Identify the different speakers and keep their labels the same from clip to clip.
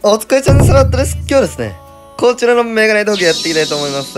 Speaker 1: お疲れちゃんですラットです。今日はですね、こちらのメガネトークやっていきたいと思います。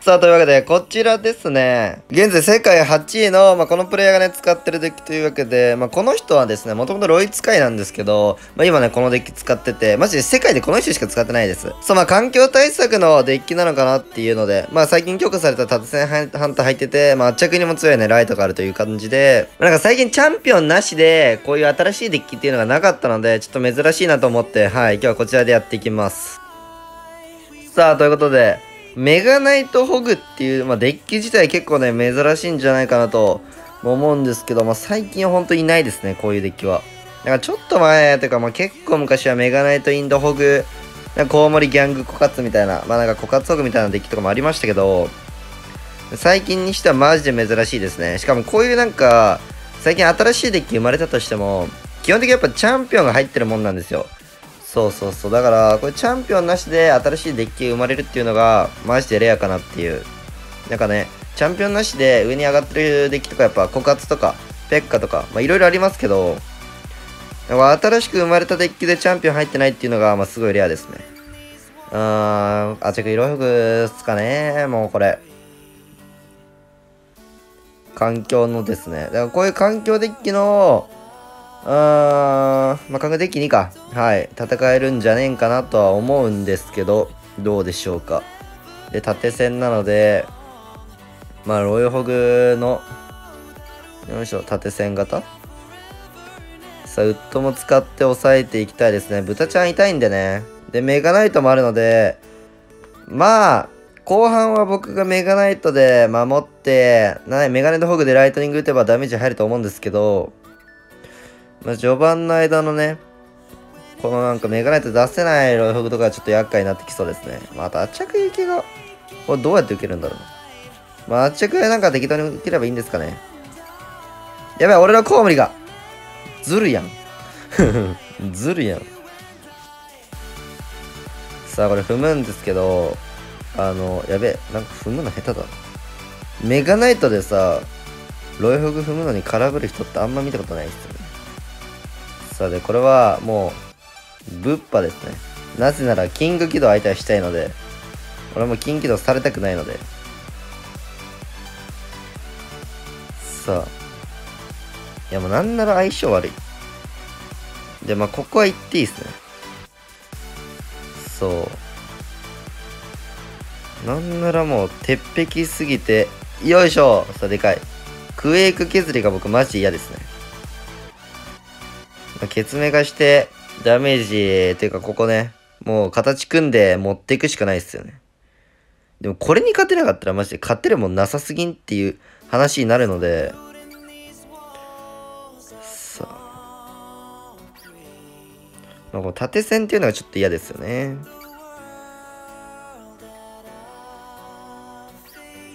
Speaker 1: さあ、というわけで、こちらですね。現在世界8位の、まあ、このプレイヤーがね、使ってるデッキというわけで、まあ、この人はですね、もともとロイ使いなんですけど、まあ、今ね、このデッキ使ってて、マジで世界でこの人しか使ってないです。そう、まあ、環境対策のデッキなのかなっていうので、まあ、最近強化された縦線ハンター入ってて、まあ、圧着にも強いね、ライトがあるという感じで、まなんか最近チャンピオンなしで、こういう新しいデッキっていうのがなかったので、ちょっと珍しいなと思って、はい、今日はこちらでやっていきます。さあ、ということで、メガナイトホグっていう、まあ、デッキ自体結構ね、珍しいんじゃないかなと思うんですけど、まあ、最近は本当にいないですね、こういうデッキは。だかちょっと前というか、まあ、結構昔はメガナイトインドホグ、なんかコウモリギャング枯渇みたいな、まあなんか枯渇ホグみたいなデッキとかもありましたけど、最近にしてはマジで珍しいですね。しかもこういうなんか、最近新しいデッキ生まれたとしても、基本的にやっぱチャンピオンが入ってるもんなんですよ。そうそうそう。だから、これチャンピオンなしで新しいデッキ生まれるっていうのが、マジでレアかなっていう。なんかね、チャンピオンなしで上に上がってるデッキとか、やっぱ、枯渇とか、ペッカとか、まあいろいろありますけど、新しく生まれたデッキでチャンピオン入ってないっていうのが、まあすごいレアですね。うーん、あ、ちょ、色服っすかね、もうこれ。環境のですね。だからこういう環境デッキの、あー、まあ、考え的にか。はい。戦えるんじゃねえんかなとは思うんですけど、どうでしょうか。で、縦線なので、まあ、ロイホグの、よいしょ、縦線型？さあ、ウッドも使って抑えていきたいですね。豚ちゃん痛いんでね。で、メガナイトもあるので、まあ、後半は僕がメガナイトで守って、なメガネとホグでライトニング打てばダメージ入ると思うんですけど、まあ、序盤の間のね、このなんかメガネと出せないロイフグとかちょっと厄介になってきそうですね。また圧着撃が、これどうやって受けるんだろうまあ圧着なんか適当に受ければいいんですかね。やばい、俺のコウモリが。ずるやん。ずるやん。さあ、これ踏むんですけど、あの、やべえ、なんか踏むの下手だ。メガナイトでさ、ロイフグ踏むのに空振る人ってあんま見たことないですよさで、これはもう、ブッパですね。なぜなら、キング起動相手はしたいので、俺もキング起動されたくないので。さあ。いやもうなんなら相性悪い。で、まあここは行っていいですね。そう。なんならもう、鉄壁すぎて、よいしょさあ、でかい。クエイク削りが僕マジ嫌ですね。ケツメがして、ダメージ、っていうかここね、もう形組んで持っていくしかないっすよね。でもこれに勝てなかったらマジで勝てるもんなさすぎんっていう話になるので、さあ。まあ、この縦線っていうのがちょっと嫌ですよね。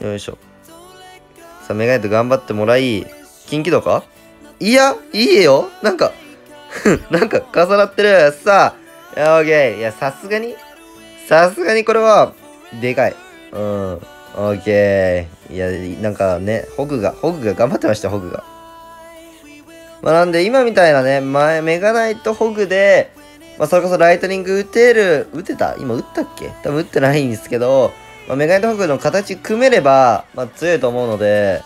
Speaker 1: よいしょ。さあ、メガネと頑張ってもらい、近畿度か？いや、いいよなんか、なんか重なってる。さあ、オッケー。いや、さすがに、さすがにこれは、でかい。うん。オッケー。いや、なんかね、ホグが、ホグが頑張ってました、ホグが。まあ、なんで、今みたいなね、前、メガナイトホグで、まあ、それこそライトニング打てる、打てた？今打ったっけ？多分打ってないんですけど、まあ、メガナイトホグの形組めれば、まあ、強いと思うので、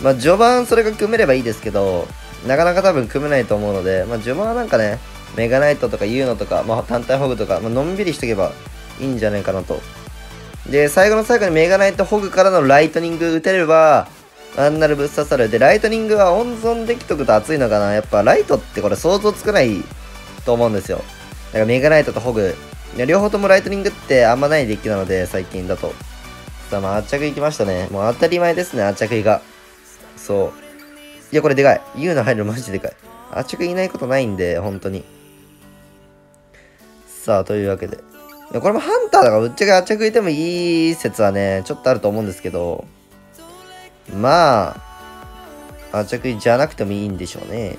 Speaker 1: まあ、序盤それが組めればいいですけど、なかなか多分組めないと思うので、まあ、序盤はなんかね、メガナイトとかユーノとか、まあ、単体ホグとか、まあのんびりしとけばいいんじゃないかなと。で、最後の最後にメガナイトホグからのライトニング打てれば、なんなるぶっ刺さる。で、ライトニングは温存できとくと熱いのかなやっぱライトってこれ想像つかないと思うんですよ。だからメガナイトとホグ。両方ともライトニングってあんまないデッキなので、最近だと。さあ、まあ、圧着いきましたね。もう当たり前ですね、圧着いが。そう。いや、これでかい。言うの入るのマジでかい。あちくいないことないんで、本当に。さあ、というわけで。いやこれもハンターだからぶっちゃけあちくいてもいい説はね、ちょっとあると思うんですけど、まあ、あちくいじゃなくてもいいんでしょうね。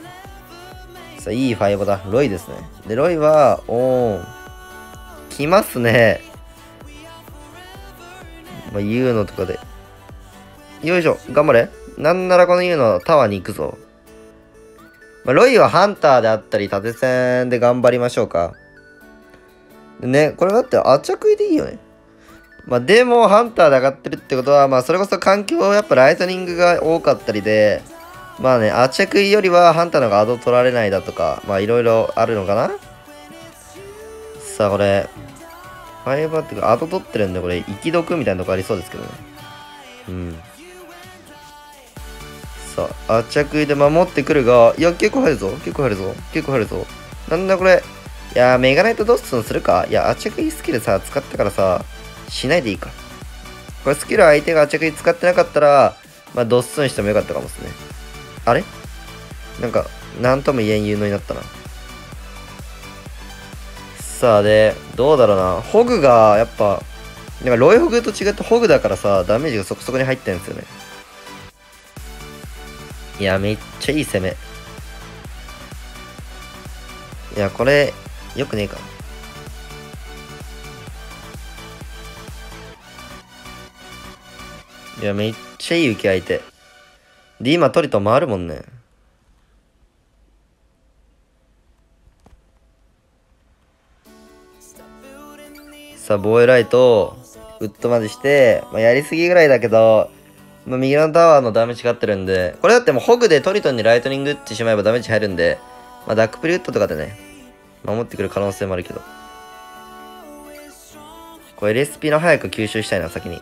Speaker 1: さあ、いいファイボだ。ロイですね。で、ロイは、おー、来ますね。まあ、言うのとかで。よいしょ、頑張れ。なんならこの言うのタワーに行くぞ。まあ、ロイはハンターであったり、縦線で頑張りましょうか。ね、これだってあ着いでいいよね。まあでも、ハンターで上がってるってことは、まあそれこそ環境やっぱライトニングが多かったりで、まあね、あ着いよりはハンターの方がアド取られないだとか、まあいろいろあるのかなさあこれ、ファイバーっていうか、アド取ってるんで、これ、生き毒みたいなとこありそうですけどね。うん。さあ、あ着で守ってくるが、いや、結構入るぞ。結構入るぞ。結構入るぞ。なんだこれ。いやメガナイトドッスンするかいや、あ着いスキルさ、使ったからさ、しないでいいか。これスキル相手があ着い使ってなかったら、まあ、ドッスンしてもよかったかもですね。あれ？なんか、なんとも言えん有能になったな。さあ、で、どうだろうな。ホグが、やっぱ、なんかロイホグと違ってホグだからさ、ダメージがそこそこに入ってるんですよね。いや、めっちゃいい攻め。いや、これ、よくねえか。いや、めっちゃいい受け相手。で、今トリト回るもんね。さあ、防衛ライト、ウッドまでして、まあ、やりすぎぐらいだけど、まあ、右のタワーのダメージ勝ってるんで、これだってもうホグでトリトンにライトニングってしまえばダメージ入るんで、まあ、ダックプリウッドとかでね、守ってくる可能性もあるけど。これ LSP の早く吸収したいな、先に。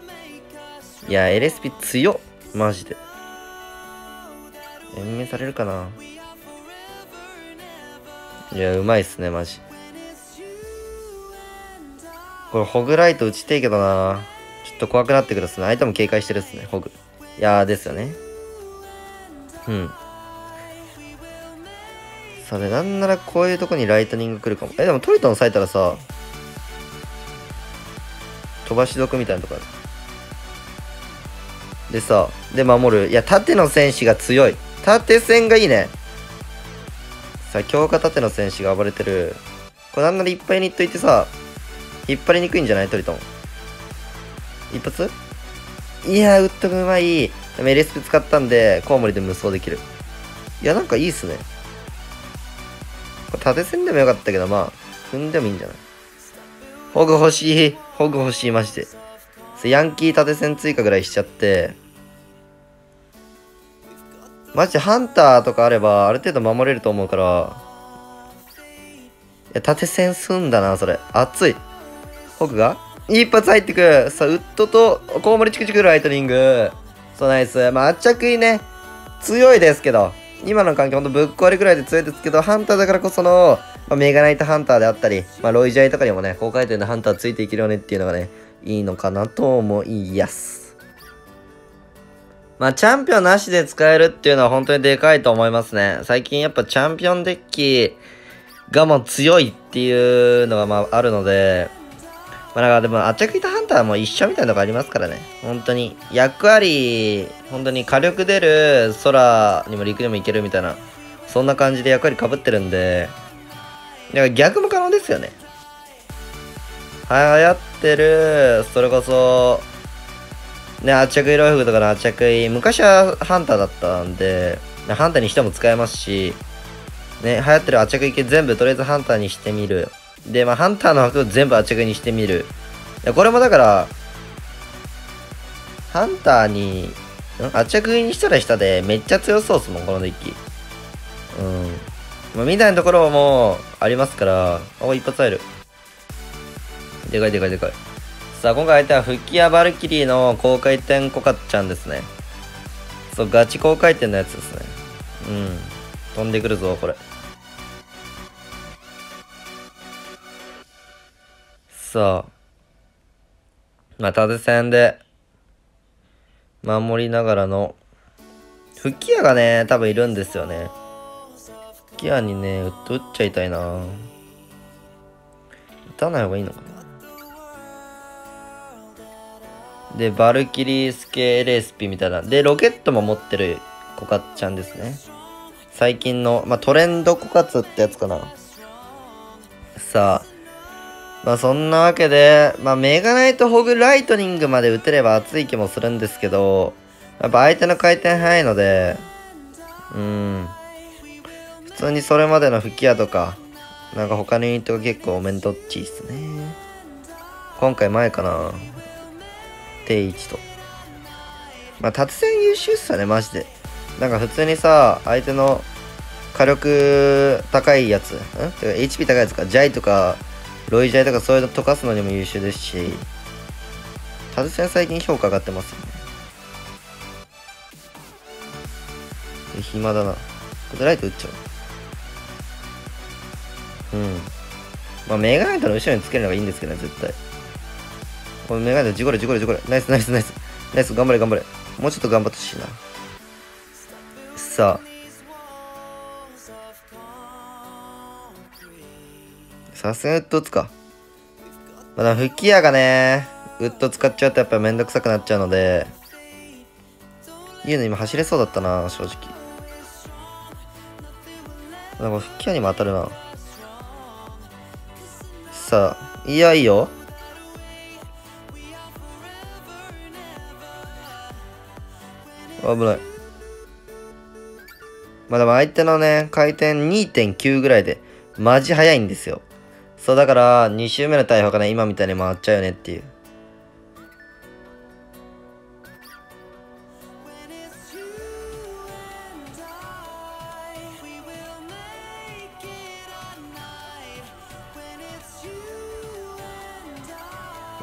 Speaker 1: いや、LSP 強っ。マジで。延命されるかないや、うまいっすね、マジ。これ、ホグライト打ちてえけどなちょっと怖くなってくるっすね。相手も警戒してるっすね、ホグ。いや、ですよね。うん。それなんならこういうとこにライトニング来るかも。え、でもトリトン咲いたらさ、飛ばし毒みたいなとこある。でさ、で守る。いや、縦の戦士が強い。縦線がいいね。さあ、強化縦の戦士が暴れてる。これなんならいっぱいにいっといてさ、引っ張りにくいんじゃない？トリトン。一発？いや、ウッドがうまい。でも LSP 使ったんで、コウモリで無双できる。いや、なんかいいっすね。縦線でもよかったけど、まあ、踏んでもいいんじゃない？ホグ欲しい。ホグ欲しい、マジで。ヤンキー縦線追加ぐらいしちゃって、マジでハンターとかあれば、ある程度守れると思うから、いや、縦線すんだな、それ。熱い。ホグが？一発入ってく。さあ、ウッドと、コウモリチクチクライトニング。そう、ナイス。まあ、あっちゃくいね、強いですけど、今の環境ほんとぶっ壊れくらいで強いですけど、ハンターだからこその、まあ、メガナイトハンターであったり、まあ、ロイジャイとかにもね、高回転でハンターついていけるよねっていうのがね、いいのかなと思いやす。まあ、チャンピオンなしで使えるっていうのは本当にでかいと思いますね。最近やっぱチャンピオンデッキがもう強いっていうのがまああるので、まあ、なんかでも、アチャクイタハンターも一緒みたいなとこありますからね。本当に。役割、本当に火力出る空にも陸にも行けるみたいな、そんな感じで役割被ってるんで、だから逆も可能ですよね。流行ってる、それこそ、ね、アチャクイロイフグとかのアチャクイ、昔はハンターだったんで、ハンターにしても使えますし、ね、流行ってるアチャクイ系全部とりあえずハンターにしてみる。で、まあ、ハンターの枠を全部あっち側にしてみる。これもだから、ハンターに、あっち食いにしたら下でめっちゃ強そうっすもん、このデッキ。うん。まあ、みたいなところもありますから、お、一発入る。でかいでかいでかい。さあ、今回相手は吹き矢バルキリーの高回転コカちゃんですね。そう、ガチ高回転のやつですね。うん。飛んでくるぞ、これ。さあ、まあ、縦線で、守りながらの、吹き矢がね、多分いるんですよね。吹き矢にね、打っちゃいたいな打たない方がいいのかな。で、バルキリースケレスピみたいな。で、ロケットも持ってるコカちゃんですね。最近の、まあ、トレンドコカツってやつかな。さあ、まあそんなわけで、まあメガナイトホグライトニングまで打てれば熱い気もするんですけど、やっぱ相手の回転速いので、うん。普通にそれまでの吹き矢とか、なんか他のユニットが結構面倒っちいっすね。今回前かな。定位置と。まあ、達戦優秀っすよね、マジで。なんか普通にさ、相手の火力高いやつ、ん？てか HP 高いやつか、ジャイとか、ロイジャイとかそういうの溶かすのにも優秀ですし、達戦最近評価上がってますよね。暇だな。これライト打っちゃう。うん。まあ、メガネとの後ろにつけるのがいいんですけどね、絶対。このメガネとジゴレジゴレジゴレ。ナイスナイスナイス。ナイス、頑張れ頑張れ。もうちょっと頑張ってほしいな。さあ。さすがウッド打つか。まだ吹き矢がね、ウッド使っちゃうとやっぱめんどくさくなっちゃうので、言うの今走れそうだったな、正直。なんか吹き矢にも当たるな。さあ、いや、いいよ。危ない。まあでも相手のね、回転2.9ぐらいで、マジ速いんですよ。そうだから、2周目の逮捕がね、今みたいに回っちゃうよねっていう。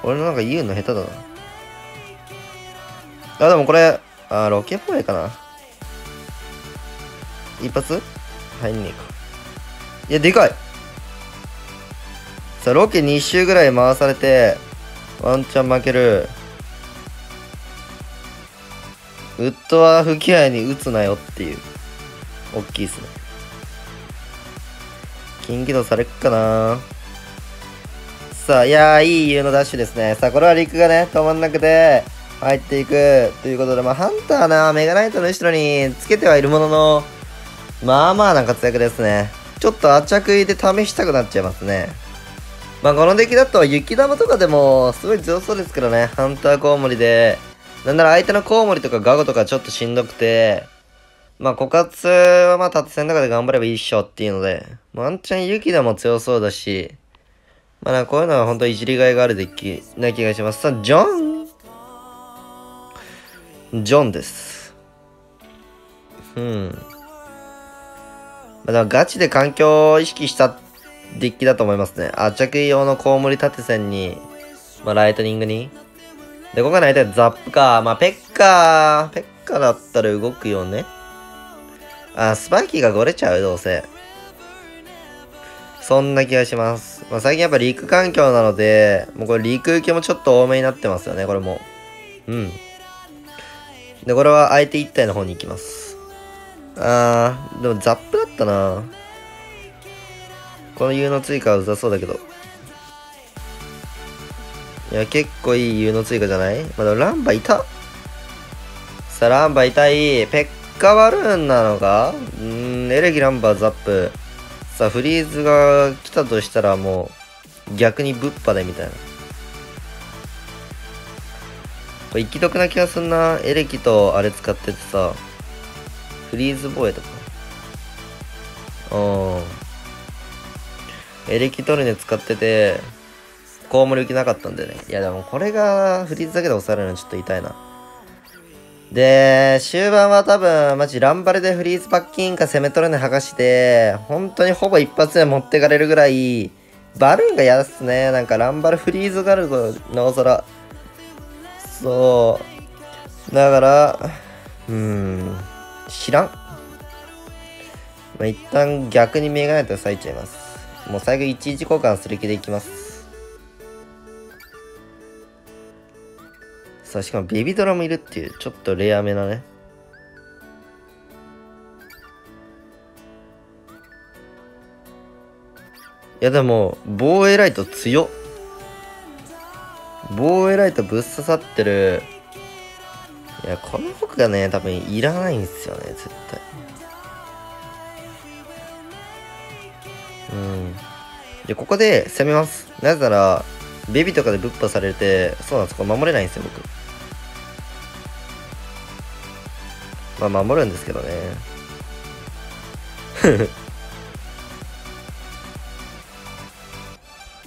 Speaker 1: 俺のなんか言うの下手だな。あ、でもこれ、あ、ロケっぽいかな。一発？入んねえか。いや、でかいさ、ロケ2周ぐらい回されて、ワンチャン負ける。ウッドは吹き矢に打つなよっていう。大きいっすね。金起動されっかなさあ、いやー、いい U のダッシュですね。さあ、これは陸がね、止まんなくて、入っていく。ということで、まあ、ハンターな、メガナイトの後ろにつけてはいるものの、まあまあな活躍ですね。ちょっと圧着で試したくなっちゃいますね。まあ、この出来だと、雪玉とかでも、すごい強そうですけどね。ハンターコウモリで、なんなら相手のコウモリとかガゴとかちょっとしんどくて、まあ、枯渇はまあ、縦線の中で頑張ればいいっしょっていうので、ワンチャン雪玉も強そうだし、まあなこういうのは本当いじりがいがあるデッキな気がします。さあ、ジョンジョンです。うん。まあ、だガチで環境を意識したってデッキだと思いますね。圧着用のコウモリ縦線に、まあライトニングに。で、ここが大体ザップか。まあペッカー、ペッカーだったら動くよね。あ、スパイキーがゴレちゃう、どうせ。そんな気がします。まあ、最近やっぱ陸環境なので、もうこれ陸受けもちょっと多めになってますよね、これも。うん。で、これは相手一体の方に行きます。あー、でもザップだったなこの U の追加はうざそうだけど。いや、結構いい U の追加じゃない？まだランバいた？さあ、ランバ痛い？ペッカバルーンなのか？うん、エレギランバーザップ。さあ、フリーズが来たとしたらもう、逆にぶっぱでみたいな。これ、き得な気がすんな。エレキとあれ使っててさ、フリーズ防衛とか。うん。エレキトルネ使ってて、コウモリ浮きなかったんでね。いやでもこれがフリーズだけで抑えられるのちょっと痛いな。で、終盤は多分、マジランバルでフリーズパッキンか攻め取るの剥がして、本当にほぼ一発で持ってかれるぐらい、バルーンが嫌っすね。なんかランバルフリーズガルドのお空。そう。だから、うーん、知らん。まあ、一旦逆にメガネと咲いちゃいます。もう最後11交換する気でいきます。さあ、しかもベビドラもいるっていう、ちょっとレアめなね。いやでも、防衛ライト強っ。防衛ライトぶっ刺さってる。いや、この服がね、多分いらないんですよね、絶対。で、ここで攻めます。なぜなら、ベビーとかでぶっ破されて、そうなんです。これ守れないんですよ、僕。まあ、守るんですけどね。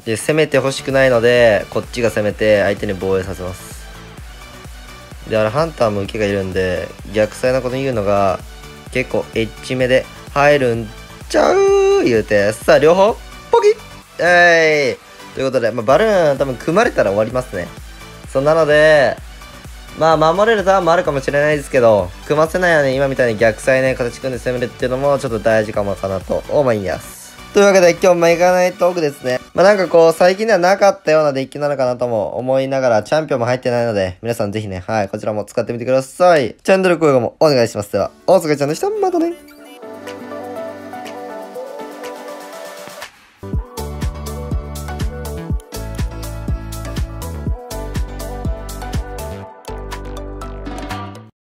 Speaker 1: で、攻めてほしくないので、こっちが攻めて相手に防衛させます。で、あれ、ハンターも受けがいるんで、逆サイなこと言うのが、結構エッチめで入るんちゃう言うて、さあ、両方、ポキッえいということで、まあ、バルーン多分組まれたら終わりますね。そうなので、まあ守れるターンもあるかもしれないですけど、組ませないように今みたいに逆サイね、形組んで攻めるっていうのもちょっと大事かもかなと思います。というわけで今日もいかないトークですね。まあなんかこう最近ではなかったようなデッキなのかなとも思いながらチャンピオンも入ってないので皆さんぜひね、はい、こちらも使ってみてください。チャンネル登録もお願いします。では、大阪ちゃんでした。またね。